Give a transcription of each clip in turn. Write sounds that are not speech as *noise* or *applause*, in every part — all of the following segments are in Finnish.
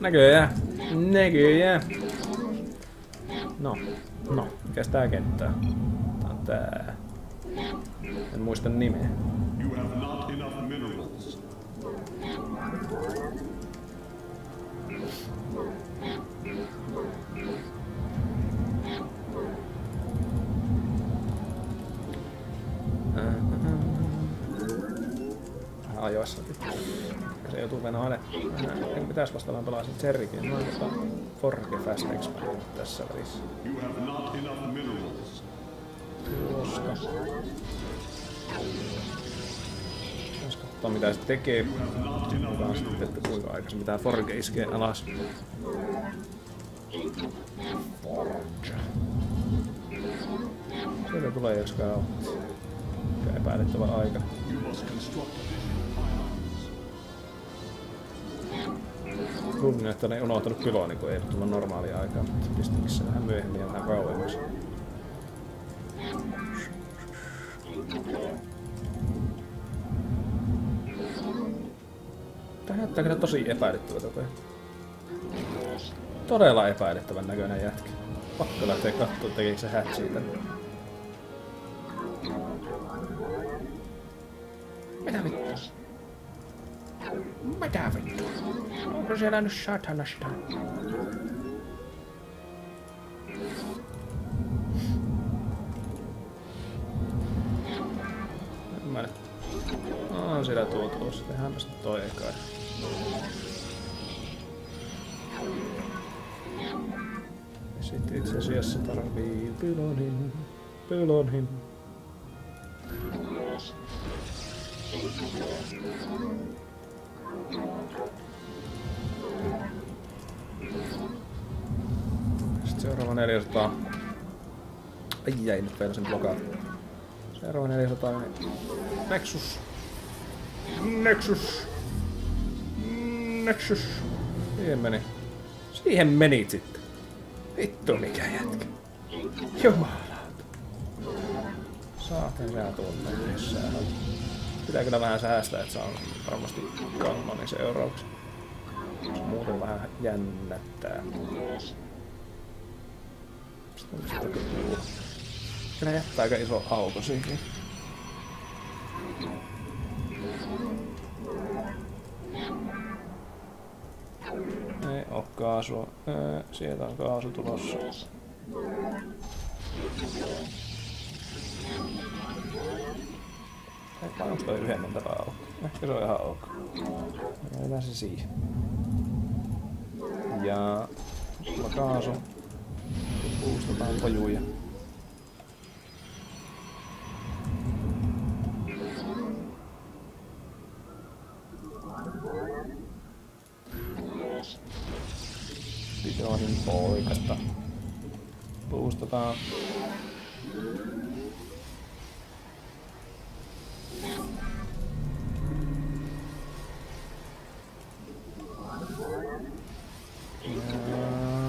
Näköjään. Näköjään. No. No. Mikäs tää kenttä on? Tää on tää. En muista nimeä. You have not enough minerals. Vähän ajoissa se joutuu venhoille. En niin pitäisi vastaan pelasin Cherrikin, noin tota Forge Fast Expert tässä välissä. Koska... Jos katsotaan mitä se tekee, katsotaan sitten, että kuinka aikaisin pitää Forge iskee alas. Forge. Sieltä tulee joskaan epäilettävä aika. You must construct a Rumminen, että ne unohtanut pyloa, niin kun ei tulla normaalia aikaa, mutta pistinkin se vähän myöhemmin ja vähän kauemmaksi. Tää näyttää kyllä tosi epäilyttävältä toi. Todella epäilyttävän näköinen jätkä. Pakko lähteä katsoa, tekeekö se hatchia tänne. gerar no chat, na chat. On siellä tuo tulossa. Tehdäänpäs toi ekaan. Sitten itse asiassa tarvii pylonin. Pylonin. Thank. Seuraava 400. Ai jäi nyt vielä sen blokata. Seuraava 400. niin Nexus. Nexus. Nexus. Siihen meni. Siihen meni sitten. Vittu mikä jätkä. Jumalauta. Saatan sä tuonne missään. Pitää kyllä vähän säästää, että saa varmasti kannonin seuraavaksi. Muuten vähän jännättää. Kyllä jättää aika iso auto siihen. Ei oo kaasua. Ää, sieltä on kaasu tulossa. Ei, vai onko toi yhden mentävä auki? Ehkä se on ihan ok. Mennään se siihen. Ja... Tulla kaasu puustataan pajuja. Pisoihin poikasta. Puustataan.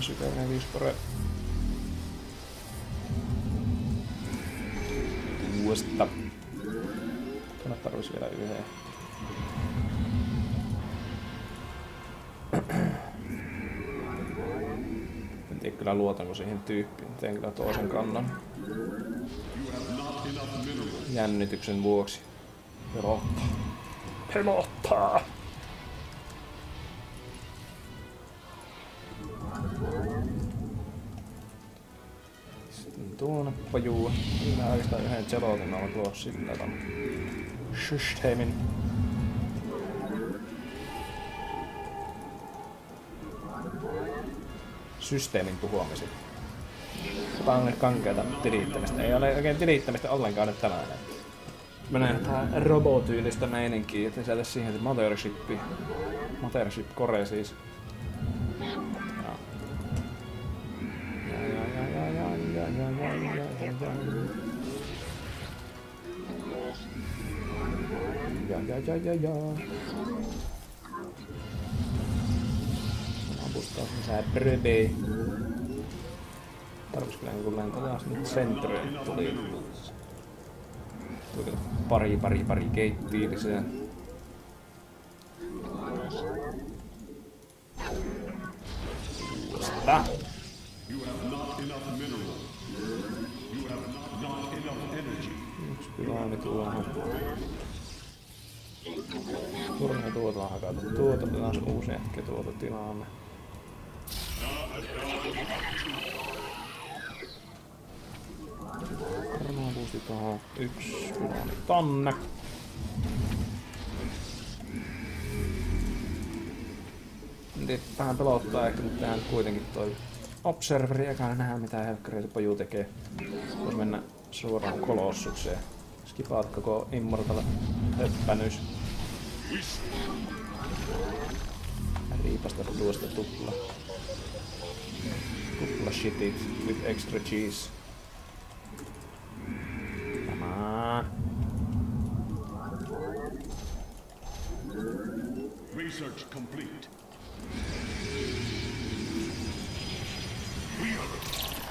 Super, näkyis paremmin. Tuosta. Tänne tarvisi vielä yhden. En tiedä kyllä luotanko siihen tyyppiin. Teen kyllä toisen kannan. Jännityksen vuoksi. Pelottaa. Pelottaa! Tuonne pajuu. Minä oikeastaan yhden gelotin alla tuossa sillä ton systeemin. Systeemin tuhoamisen. Tämä on nyt kankeata tilittämistä. Ei ole oikein tilittämistä ollenkaan nyt tänään. Menee tää robotyylistä meininkiä, että sieltä siihen se Mothership. Mothership Core siis. Ja, ja, ja, ja, ja. Apustaa lisää bröbee. Tarvis kyllä lentää taas nyt sentreen tuli. Tuli pari, pari, pari keittiä lisää. Taas uusi ehkä tuota tilaamme. Varmaan tuohon. Yksi pilaani tonne. Vähän pelottaa ehkä, mutta tehdään kuitenkin toi Observeri eka nähdä mitä helkkari se poju tekee. Voisi mennä suoraan kolossukseen. Skipaat koko Immortal höppänys. Liipasta tuosta tupla. Tupla shitit with extra cheese. Come Research complete.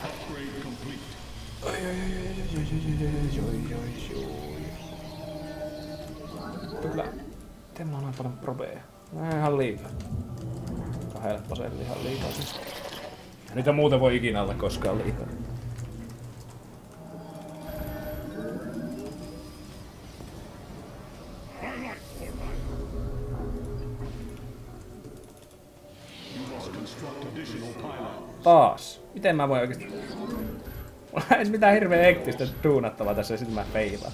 Upgrade complete. Oi, oi, oi, oi, oi, oi, oi, Kyllä. Teillä on aika paljon probeja. Mä ihan liikaa. Aika helppo se ihan liikaa siis. Niitä muuten voi ikinä olla koskaan liikaa. Taas. Miten mä voin oikeesti... Mulla ei mitään hirveä hektistä duunattavaa tässä sit mä feilaan.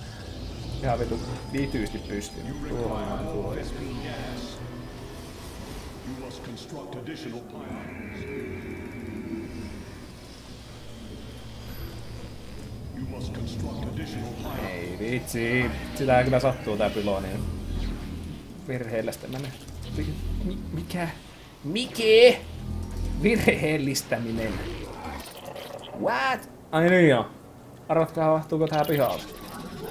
Ihan vitu vityysti pystyy. Tuohon on tuo. gas. You must construct additional pylons. You must construct additional pylons. Ei vitsi. Sitä kyllä sattuu tää pyloni. Virheellistäminen. Mi- mikä? Mikä? Virheellistäminen. What? Ai niin joo. Arvatkaa mahtuuko tää pihalle?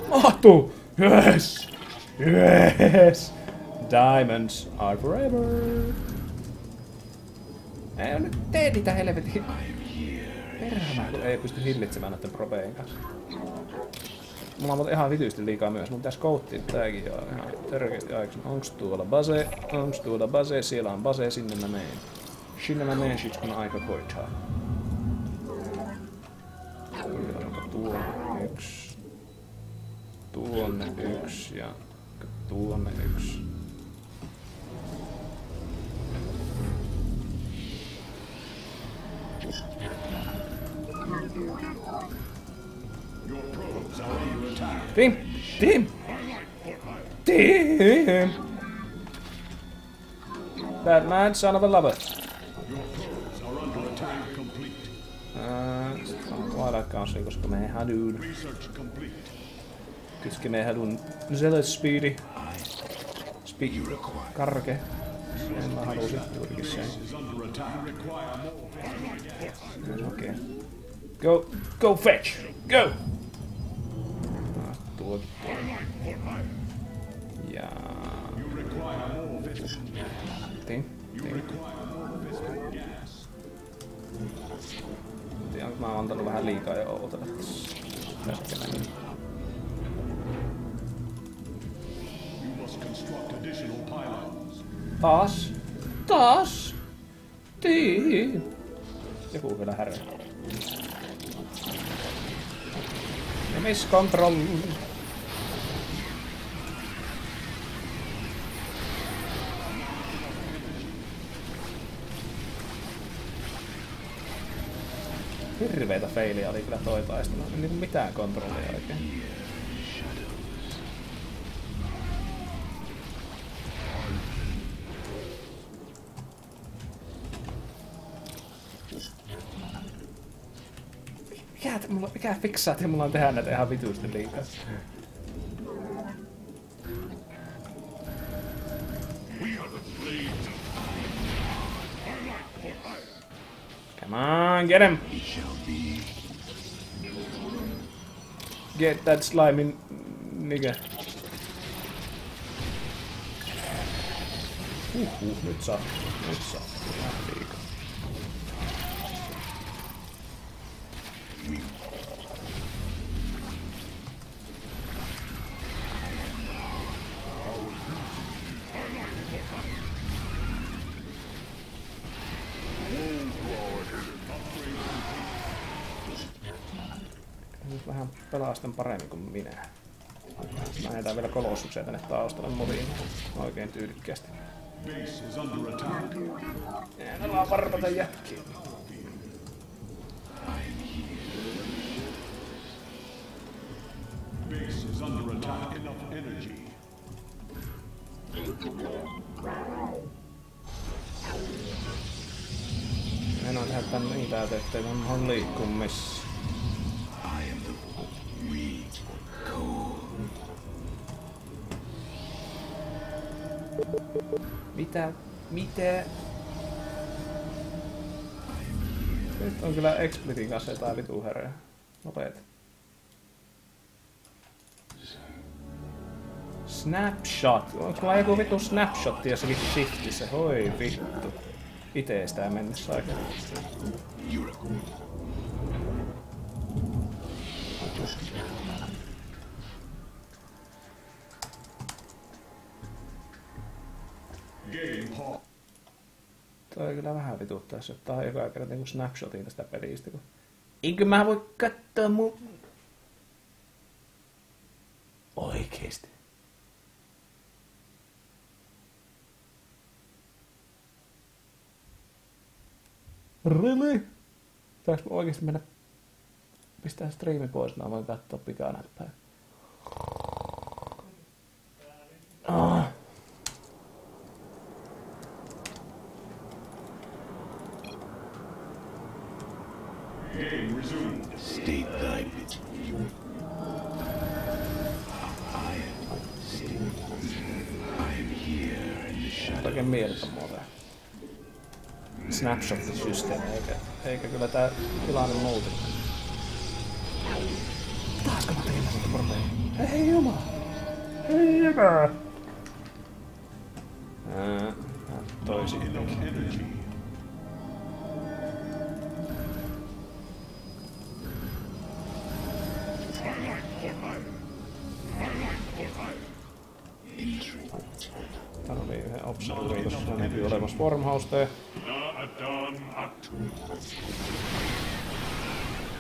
Mahtuu! Yes! Yes! Diamonds are forever! Ei nyt tee niitä helvetin. Perhana, kun ei pysty hillitsemään näiden probejen kanssa. Mulla on ihan vitysti liikaa myös. Mun pitäis kouttia tääkin jo ihan törkeästi aikaisin. Onks tuolla base? Onks tuolla base? Siellä on base, sinne mä meen. Sinne mä meen sit kun aika koittaa. Tuonne yksi? Tuonne yksi ja tuonne yksi. Tim! Tim! Tim! That mad son of a lover. laadakkaansi, koska me ei hädyyn. Kytki me hädyn zealous speedy. Speed. Karke. En mä haluu sit juurikin sen. Okei. Okay. Go, go fetch! Go! tuotettua. Ja... Niin. Tehtiin. Tiedän, mä oon antanut vähän liikaa jo ootella tässä. Taas. Taas. Tii. Joku vielä härä. Ja no Miss control. Hirveitä feiliä oli kyllä toi taistelu. Ei niinku mitään kontrollia oikein. Mikä, te, mulla, mikä mulla on tehdä näitä ihan vitusti liikaa? Come on, get him! Get that slimy nigga! Ooh, ooh, it's up, it's up. Hän pelaa sitten paremmin kuin minä. Mä heitän vielä kolossuksia tänne taustalle muriin. Oikein attack. Ja ne vaan varpata jätkiä. Base is under attack. Enough energy. En on tehdä tän niin täytä, ettei mä mahon liikkuu Mitä? Mitä? Nyt on kyllä Explitin kanssa jotain vitu herää. Nopeet. Snapshot. Onko mulla joku vitu snapshot jossakin shiftissä? Hoi vittu. Itee sitä mennessä aika. Toi kyllä vähän vituttaa, jos ottaa joka kerta niinku snapshotin tästä pelistä. Kun... Eikö mä voi katsoa mun... Oikeesti. Really? Pitääks mä oikeesti mennä pistää striimi pois, mä voin katsoa pikanäppäin. Game resumed. State thy bit. I am state. I am here in the shadow. Oikein mieltä muuten. Snapshot-systeemi, eikä, eikä kyllä tää tilanne muutu. Taasko mä tein sitä pormeja? Hei jumala! Hei jumala! Ää, observerin, koska näkyy olemassa Wormhouse. Na'adan Atu.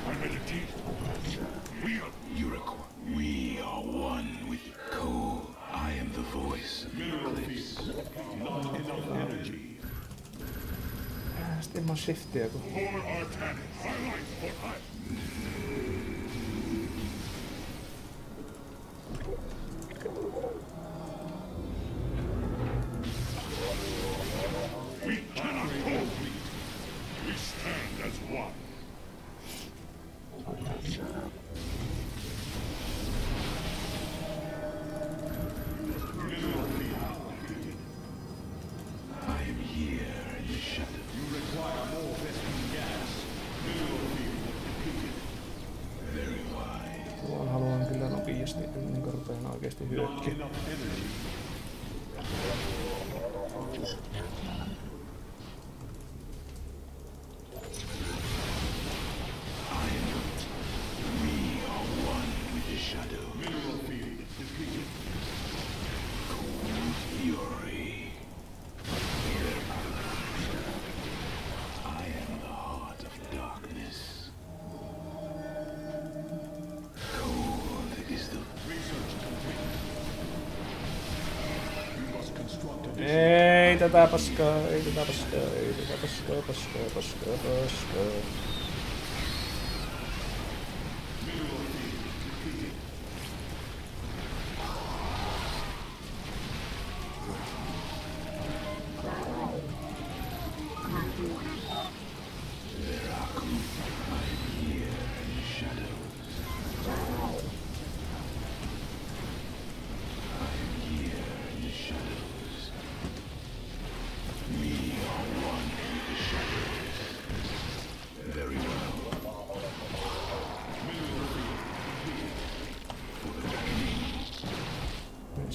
I meditate. We are Yuriko, we are one with Ko. I am the voice of the eclipse. not enough energy. Sitten ilman shiftiä, kun Papasko, Papasko, Papasko, Papasko, Papasko, Papasko.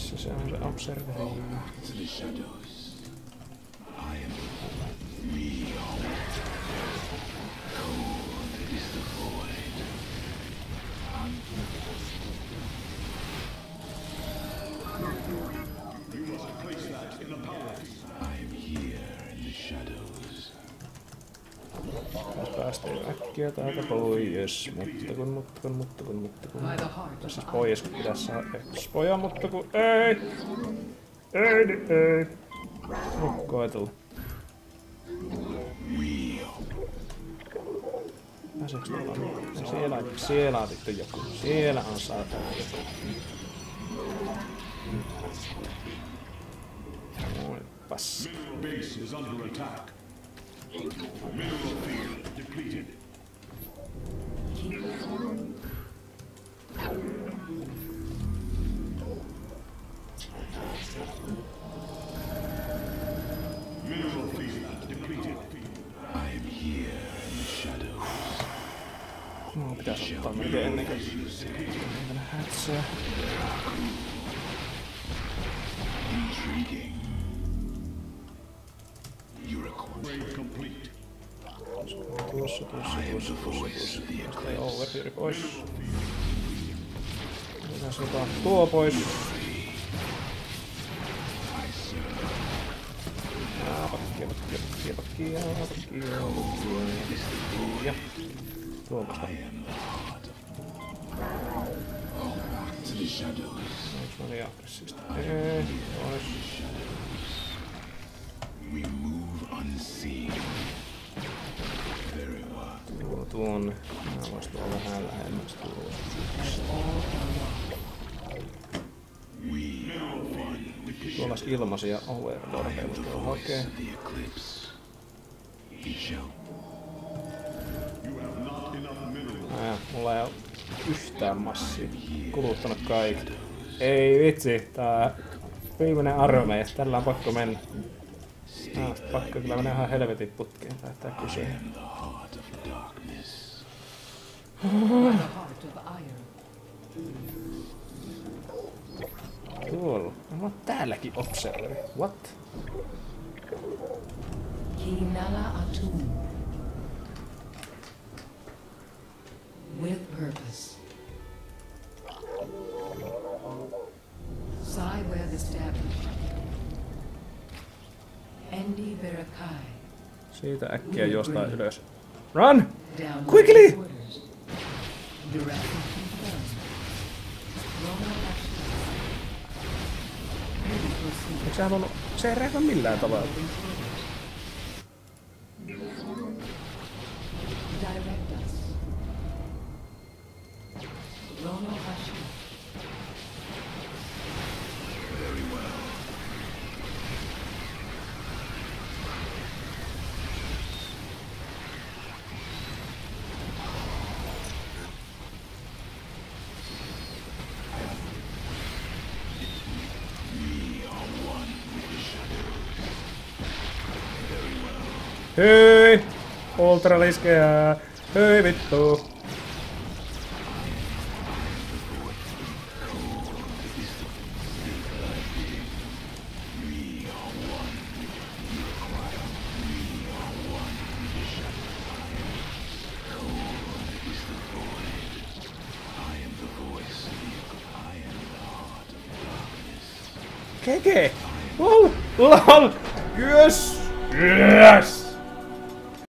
Missä se on Taas päästiin äkkiä täältä pois. Mutta kun, mutta kun, mutta kun, mutta kun. Tässä pois kun pitäisi saada expoja, mutta kun ei. Ei, niin ei. Nyt koetella. Pääseekö tuolla? No, siellä, on- siellä on vittu joku. Siellä on saatana joku. Oi, paska. Mineral base is under attack. Mineral field depleted. Mineral field depleted. I am here in the shadows. No, pitäisi ottaa melkein ennen kuin mennä hätsää. Intriguing. You require Upgrade complete. Tuossa, tuossa, tuossa, tuossa, tuossa. Ei overheari pois. Mennään otetaan tuo pois. Pakkia, pakkia, pakkia, pakkia, pakkia, pakkia. The shadows. Onks mä liian aggressiivista? Ei, Tuo tuonne. Mä vois tuolla vähän lähemmäs the Tuolla ilmaisia overlordeja, voisi tuolla minerals. Ää, mulla ei oo yhtään massia. Kuluttanut kaikki. Ei vitsi, tää viimeinen armeija. Tällä on pakko mennä. Tää on pakko kyllä mennä ihan helvetin putkeen tää, tää kyse. *laughs* cool. No täälläkin observeri. What? Kinala Atum. With purpose. Psyweb established. Andy Berakai. Siitä äkkiä jostain ylös. Run! Quickly! Facciamolo. C'è il raga millato, va. Hyi! Ultraliskeä! Hyi vittu!